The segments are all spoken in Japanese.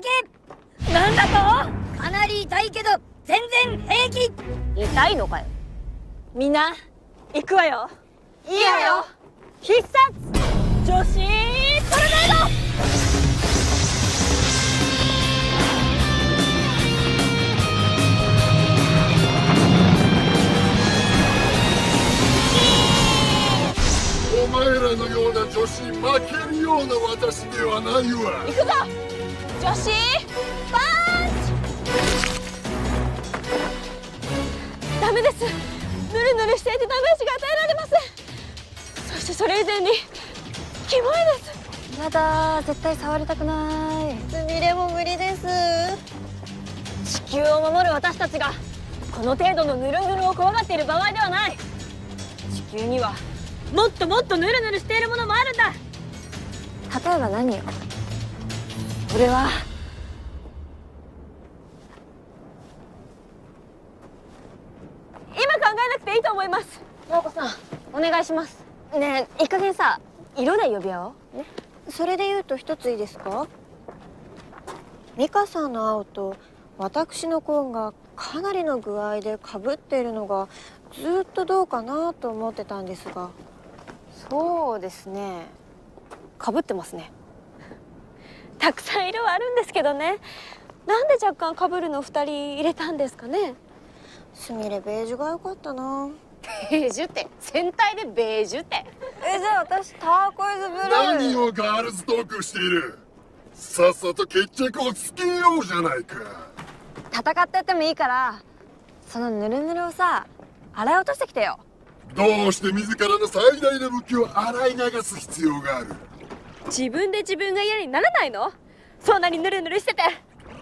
けなんだとかなり痛いけど全然平気。痛いのかよ。みんな行くわよ。いいわよ。必殺女子トルネード。前らのような女子負けるような私ではないわ。行くぞ女子パンチ。ダメです。ぬるぬるしていてダメージが与えられませんそしてそれ以前にキモいです。やだ絶対触りたくない。すみれも無理です。地球を守る私たちがこの程度のぬるぬるを怖がっている場合ではない。地球にはもっともっとヌルヌルしているものもあるんだ。例えば何よそれは。今考えなくていいと思います。直子さんお願いします。ねえいい加減さ色で呼び合おう。ね。それで言うと一ついいですか？美香さんの青と私の紺がかなりの具合でかぶっているのがずっとどうかなと思ってたんですが。そうですね。かぶってますねたくさん色はあるんですけどね。なんで若干かぶるの二人入れたんですかね？すみれベージュが良かったな。ベージュって戦隊でベージュって。えじゃあ私ターコイズブルー。何をガールズトークしている？さっさと決着をつけようじゃないか。戦ってってもいいからそのヌルヌルをさ洗い落としてきてよ。どうして自らの最大の武器を洗い流す必要がある自分で自分が嫌にならないの？そんなにヌルヌルしてて。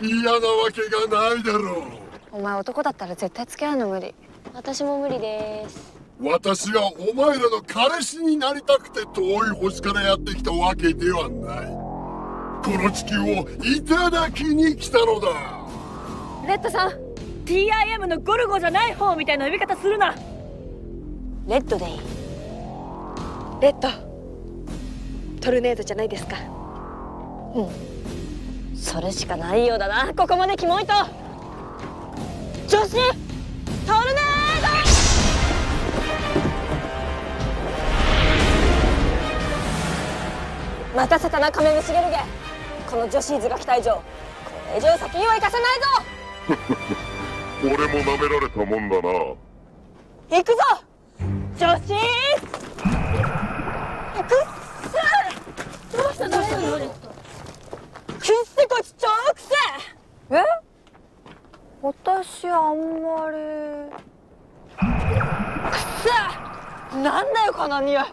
嫌なわけがないだろう。お前男だったら絶対付き合うの無理。私も無理です。私はお前らの彼氏になりたくて遠い星からやってきたわけではない。この地球をいただきに来たのだ。レッドさん TIM のゴルゴじゃない方みたいな呼び方するな。レッドでいい。レッドトルネードじゃないですか。うん。それしかないようだな。ここまでキモいと。女子トルネード！待たせたなカメムシゲルゲ。この女子図が期待上これ以上先には行かせないぞ。俺も舐められたもんだな。行くぞ！女子匂いくっ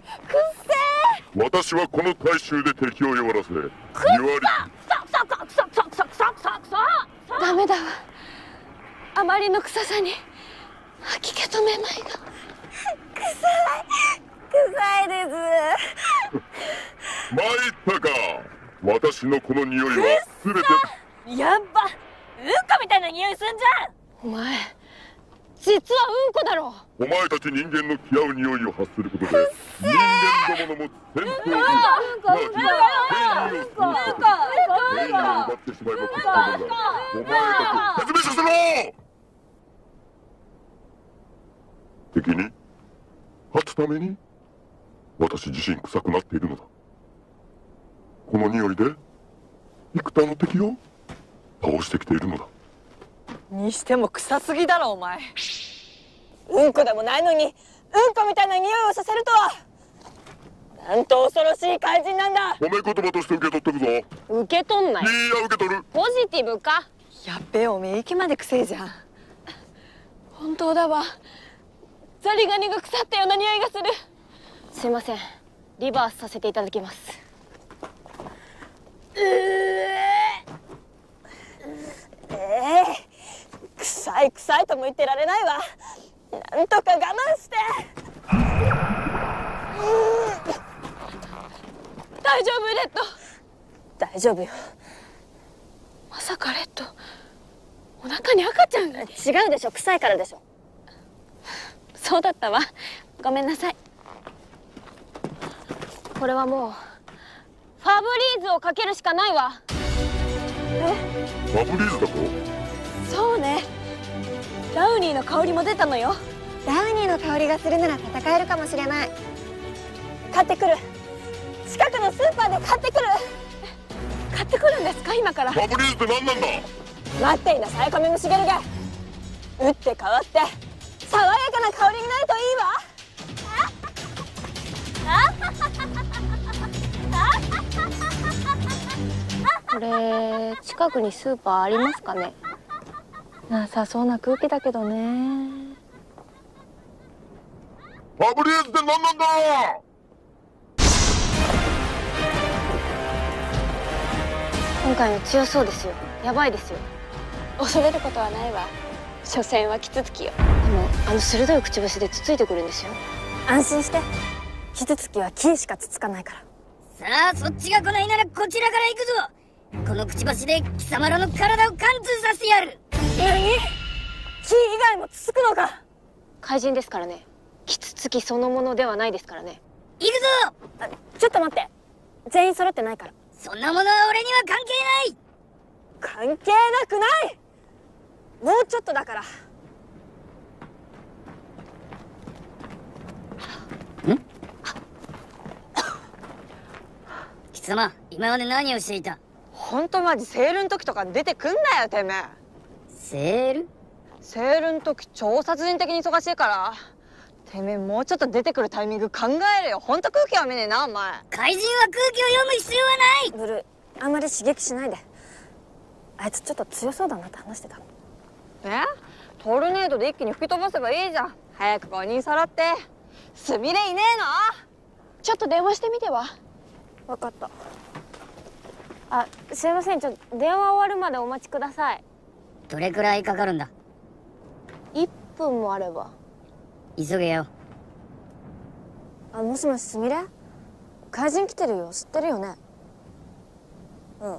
せー。私はこの大衆で敵を弱らせくっそ。くさくくダメだわ。あまりの臭さに。吐き気止めないが。臭い。臭いです。参ったか。私のこの匂いはすべて。やっばうんこみたいな匂いすんじゃん。お前実はうんこだろお前たち人間の気合う匂いを発することで人間どもの持つ戦闘力すなわち権威を保つこ。と権威を奪ってしまえば屈したものだお前たち説明させろ。敵に勝つために私自身臭くなっているのだ。この匂いで幾多の敵を倒してきているのだにしても臭すぎだろお前。うんこでもないのにうんこみたいな匂いをさせるとは。なんと恐ろしい怪人なんだ。褒め言葉として受け取っとくぞ。受け取んない。いや受け取る。ポジティブか。やっべおめえ息までくせえじゃん。本当だわ。ザリガニが腐ったような匂いがする。すいません。リバースさせていただきます。うえええ臭い臭いとも言ってられないわ。なんとか我慢して。大丈夫レッド。大丈夫よ。まさかレッドお腹に赤ちゃんが。違うでしょ。臭いからでしょ。そうだったわ。ごめんなさい。これはもうファブリーズをかけるしかないわ。ファブリーズだと？そうねダウニーの香りも出たのよ。ダウニーの香りがするなら戦えるかもしれない。買ってくる。近くのスーパーで買ってくる。買ってくるんですか今から。ファブリーズって何なんだ？待っていなさいカメムシゲルが打って変わって爽やかな香りになるといいわ。これ近くにスーパーありますかね？なさそうな空気だけどね。ファブリーズって何なんだ？今回の強そうですよ。やばいですよ。恐れることはないわ。所詮はキツツキよ。でもあの鋭いくちばしでつついてくるんですよ。安心して。キツツキは木しかつつかないから。さあそっちが来ないならこちらから行くぞ。このくちばしで貴様らの体を貫通させてやる何木以外もつつくのか。怪人ですからね。キツツキそのものではないですからね。行くぞ！あちょっと待って。全員揃ってないから。そんなものは俺には関係ない！関係なくない？もうちょっとだから。貴様今まで何をしていた？本当マジセールの時とか出てくんなよてめえセール？セールの時超殺人的に忙しいから。てめえもうちょっと出てくるタイミング考えるよ。本当空気読めねえなお前。怪人は空気を読む必要はない！ブルーあんまり刺激しないで。あいつちょっと強そうだなって話してた。え？トルネードで一気に吹き飛ばせばいいじゃん。早く5人揃って。すみれいねえの？ちょっと電話してみては？分かった。あすいません。ちょ電話終わるまでお待ちくださいどれくらいかかるんだ？1分もあれば。急げよ。あもしもしすみれ？怪人来てるよ。知ってるよね？うん。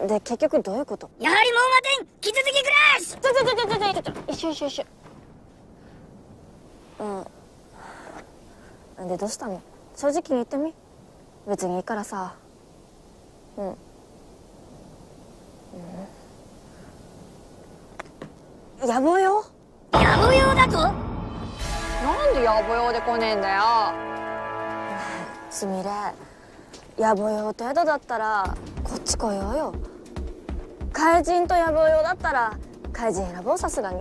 うん。で結局どういうこと？やはりもう待てんキツツキクラッシュ！ちょちょちょちょちょちょちょ一緒一緒一緒。うん。でどうしたの？正直に言ってみ。別にいいからさうん、うん、野暮用野暮用だとなんで野暮用で来ねえんだよ。すみれ。野暮用程度だったらこっち来ようよ。怪人と野暮用だったら怪人選ぼうさすがに。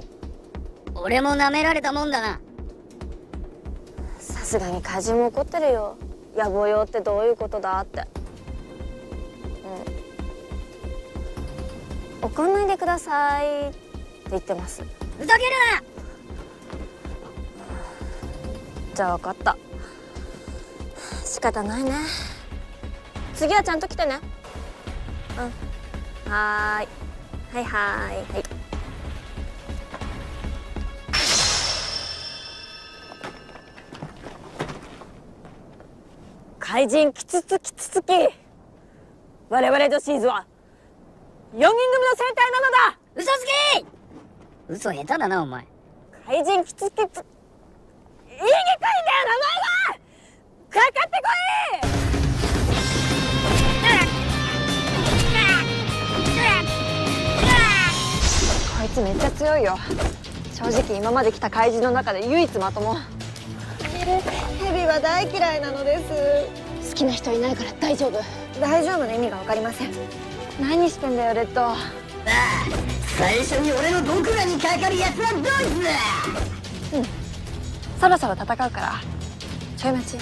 俺も舐められたもんだな。さすがに怪人も怒ってるよ。野暮用ってどういうことだってうんないでください。って言ってます。ふざけるじゃあ分かった。仕方ないね。次はちゃんと来てね。うん。はーい。はいはーい。はい。怪人キツツキツツキ。我々女子ーズは4人組の戦隊なのだ。な嘘つけ嘘下手だなお前。怪人キツキツ。言いにくいんだよ名前がかかってこい。こいつめっちゃ強いよ。正直今まで来た怪人の中で唯一まとも。ヘビは大嫌いなのです。好きな人いないから大丈夫。大丈夫の意味が分かりません何してんだよレッド。最初に俺の毒牙にかかるやつはどいつそろそろ戦うからちょい待ち。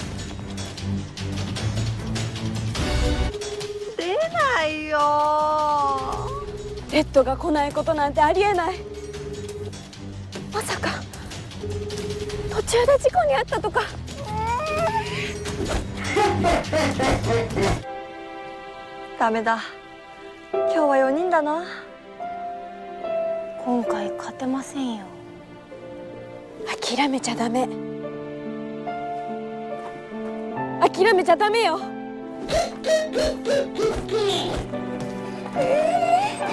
出ないよ。レッドが来ないことなんてありえない。まさか途中で事故に遭ったとか。ダメだ今日は4人だな。今回勝てませんよ。諦めちゃダメ。諦めちゃダメよ。えー？